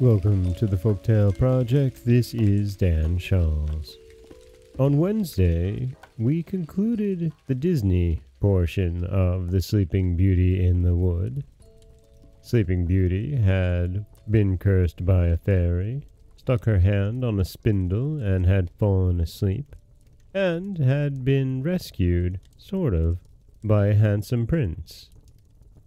Welcome to the Folktale Project. This is Dan Scholz. On Wednesday, we concluded the Disney portion of The Sleeping Beauty in the Wood. Sleeping Beauty had been cursed by a fairy, stuck her hand on a spindle, and had fallen asleep, and had been rescued, sort of, by a handsome prince.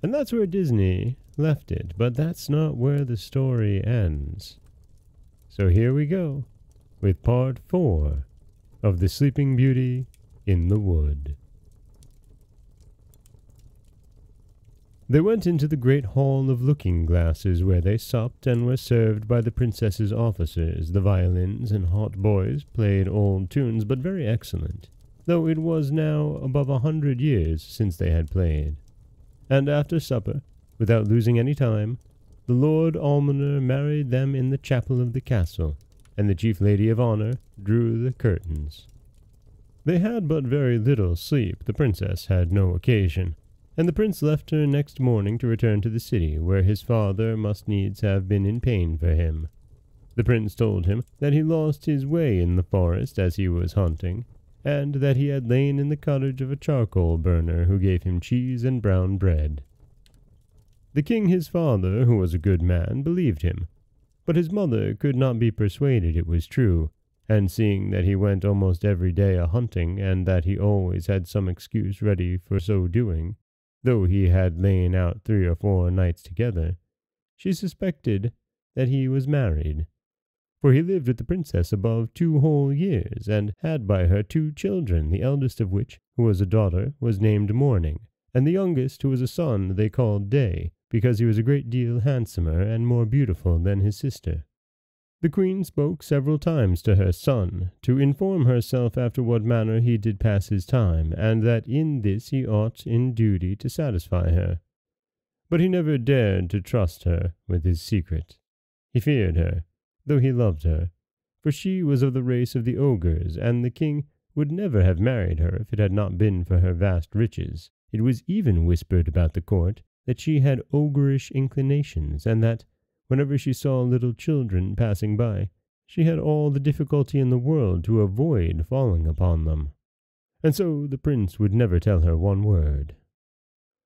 And that's where Disney left it, but that's not where the story ends. So here we go with part four of The Sleeping Beauty in the Wood. They went into the great hall of looking glasses where they supped and were served by the princess's officers. The violins and hautboys played old tunes, but very excellent, though it was now above a hundred years since they had played. And after supper, without losing any time, the Lord Almoner married them in the chapel of the castle, and the chief lady of honor drew the curtains. They had but very little sleep, the princess had no occasion, and the prince left her next morning to return to the city, where his father must needs have been in pain for him. The prince told him that he lost his way in the forest as he was hunting, and that he had lain in the cottage of a charcoal burner who gave him cheese and brown bread. The king his father, who was a good man, believed him, but his mother could not be persuaded it was true, and seeing that he went almost every day a hunting, and that he always had some excuse ready for so doing, though he had lain out three or four nights together, she suspected that he was married. For he lived with the princess above two whole years, and had by her two children, the eldest of which, who was a daughter, was named Morning, and the youngest, who was a son, they called Day, because he was a great deal handsomer and more beautiful than his sister. The queen spoke several times to her son, to inform herself after what manner he did pass his time, and that in this he ought in duty to satisfy her. But he never dared to trust her with his secret. He feared her, though he loved her, for she was of the race of the ogres, and the king would never have married her if it had not been for her vast riches. It was even whispered about the court that she had ogreish inclinations, and that Whenever she saw little children passing by, she had all the difficulty in the world to avoid falling upon them. And so the prince would never tell her one word.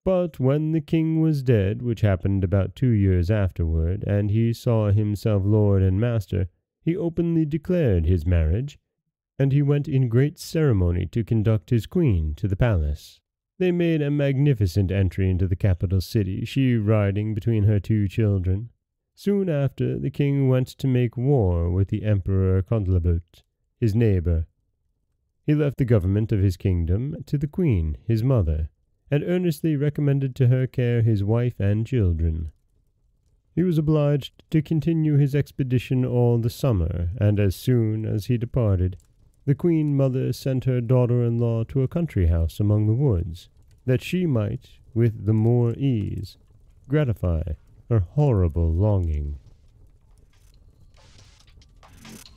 But when the king was dead, which happened about two years afterward, and he saw himself lord and master, he openly declared his marriage, and he went in great ceremony to conduct his queen to the palace. They made a magnificent entry into the capital city, she riding between her two children. Soon after, the king went to make war with the Emperor Codlebert, his neighbor. He left the government of his kingdom to the queen, his mother, and earnestly recommended to her care his wife and children. He was obliged to continue his expedition all the summer, and as soon as he departed, the queen mother sent her daughter-in-law to a country house among the woods, that she might, with the more ease, gratify her horrible longing.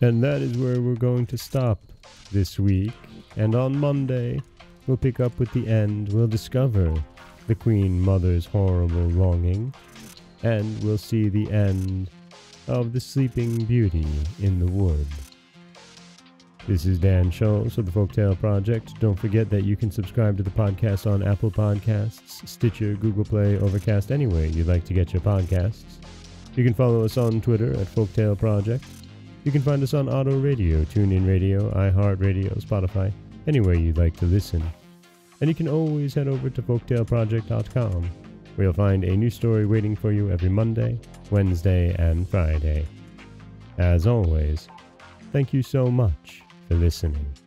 And that is where we're going to stop this week. And on Monday, we'll pick up with the end. We'll discover the Queen Mother's horrible longing. And we'll see the end of the Sleeping Beauty in the Wood. This is Dan Scholz of the Folktale Project. Don't forget that you can subscribe to the podcast on Apple Podcasts, Stitcher, Google Play, Overcast, anywhere you'd like to get your podcasts. You can follow us on Twitter at Folktale Project. You can find us on Auto Radio, TuneIn Radio, iHeartRadio, Spotify, anywhere you'd like to listen. And you can always head over to folktaleproject.com, where you'll find a new story waiting for you every Monday, Wednesday, and Friday. As always, thank you so much for listening.